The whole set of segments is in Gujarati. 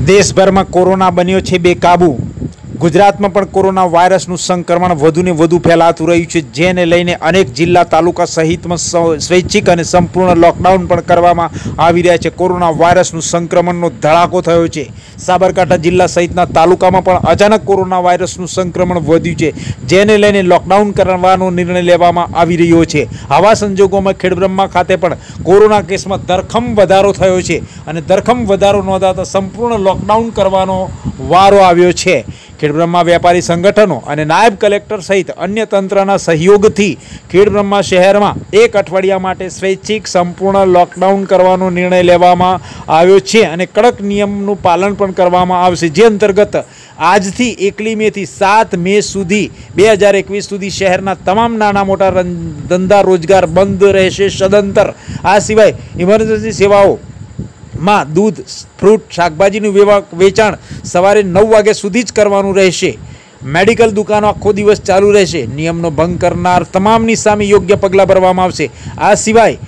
દેશભરમાં કોરોના બન્યો છે બેકાબૂ. ગુજરાતમાં પણ કોરોના વાયરસનું સંક્રમણ વધુને વધુ ફેલાતું રહ્યું છે, જેને લઈને અનેક જિલ્લા તાલુકા સહિતમાં સ્વૈચ્છિક અને સંપૂર્ણ લોકડાઉન પણ કરવામાં આવી રહ્યા છે. કોરોના વાયરસનું સંક્રમણનો ધડાકો થયો છે. સાબરકાંઠા જિલ્લા સહિતના તાલુકામાં પણ અચાનક કોરોના વાયરસનું સંક્રમણ વધ્યું છે, જેને લઈને લોકડાઉન કરવાનો નિર્ણય લેવામાં આવી રહ્યો છે. આવા સંજોગોમાં ખેડબ્રહ્મા ખાતે પણ કોરોના કેસમાં ધરખમ વધારો થયો છે અને ધરખમ વધારો નોંધાતા સંપૂર્ણ લોકડાઉન કરવાનો વારો આવ્યો છે. ખેડબ્રહ્મા વેપારી સંગઠનો અને નાયબ કલેક્ટર સહિત અન્ય તંત્રના સહયોગથી ખેડબ્રહ્મા શહેરમાં એક અઠવાડિયા માટે સ્વૈચ્છિક સંપૂર્ણ લોકડાઉન કરવાનો નિર્ણય લેવામાં આવ્યો છે અને કડક નિયમનું પાલન પણ કરવામાં આવશે. જે અંતર્ગત આજથી એકલી મેથી સાત મે સુધી બે હજાર એકવીસ સુધી શહેરના તમામ નાના મોટા ધંધા રોજગાર બંધ રહેશે સદંતર. આ સિવાય ઇમરજન્સી સેવાઓ માં દૂધ, ફ્રૂટ, શાકભાજીનું વેચાણ સવારે નવ વાગ્યા સુધી જ કરવાનું રહેશે. મેડિકલ દુકાનો આખો દિવસ ચાલુ રહેશે. નિયમનો ભંગ કરનાર તમામની સામે યોગ્ય પગલાં ભરવામાં આવશે. આ સિવાય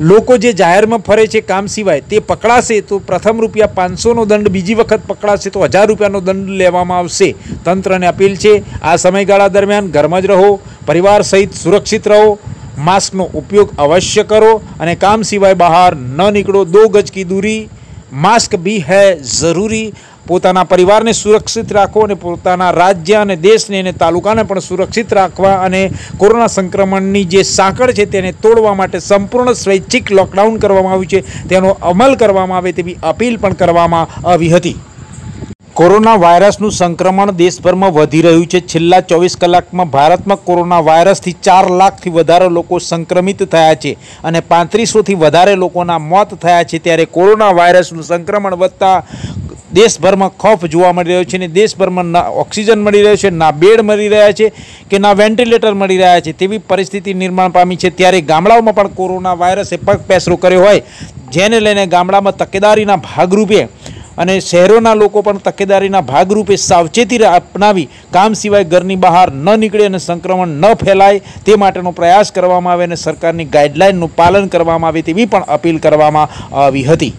લોકો જે જાહેરમાં ફરે છે કામ સિવાય તે પકડાશે તો પ્રથમ રૂપિયા પાંચસોનો દંડ, બીજી વખત પકડાશે તો હજાર રૂપિયાનો દંડ લેવામાં આવશે. તંત્રને અપીલ છે, આ સમયગાળા દરમિયાન ઘરમાં જ રહો, પરિવાર સહિત સુરક્ષિત રહો. માસ્કનો ઉપયોગ અવશ્ય કરો અને કામ સિવાય બહાર ન નીકળો. દો ગજ કી દૂરી. માસ્ક બી હૈ જરૂરી. પોતાના પરિવારને સુરક્ષિત રાખો અને પોતાના રાજ્ય અને દેશને અને તાલુકાને પણ સુરક્ષિત રાખવા અને કોરોના સંક્રમણની જે સાંકળ છે તેને તોડવા માટે સંપૂર્ણ સ્વૈચ્છિક લોકડાઉન કરવામાં આવ્યું છે. તેનો અમલ કરવામાં આવે તેવી અપીલ પણ કરવામાં આવી હતી. કોરોના વાયરસનું સંક્રમણ દેશભરમાં વધી રહ્યું છે. છેલ્લા ચોવીસ કલાકમાં ભારતમાં કોરોના વાયરસથી ચાર લાખથી વધારે લોકો સંક્રમિત થયા છે અને પાંત્રીસોથી વધારે લોકોના મોત થયા છે. ત્યારે કોરોના વાયરસનું સંક્રમણ વધતા દેશભરમાં ખોફ જોવા મળી રહ્યો છે અને દેશભરમાં ના ઓક્સિજન મળી રહ્યો છે, ના બેડ મળી રહ્યા છે કે ના વેન્ટિલેટર મળી રહ્યા છે તેવી પરિસ્થિતિ નિર્માણ પામી છે. ત્યારે ગામડાઓમાં પણ કોરોના વાયરસે પગ પેસરો કર્યો હોય, જેને લઈને ગામડામાં તકેદારીના ભાગરૂપે અને શહેરોના લોકો પણ તકેદારીના ભાગરૂપે સાવચેતી અપનાવી કામ સિવાય ઘરની બહાર ન નીકળે અને સંક્રમણ ન ફેલાય તે માટેનો પ્રયાસ કરવામાં આવે અને સરકારની ગાઈડલાઇનનું પાલન કરવામાં આવે તેવી પણ અપીલ કરવામાં આવી હતી.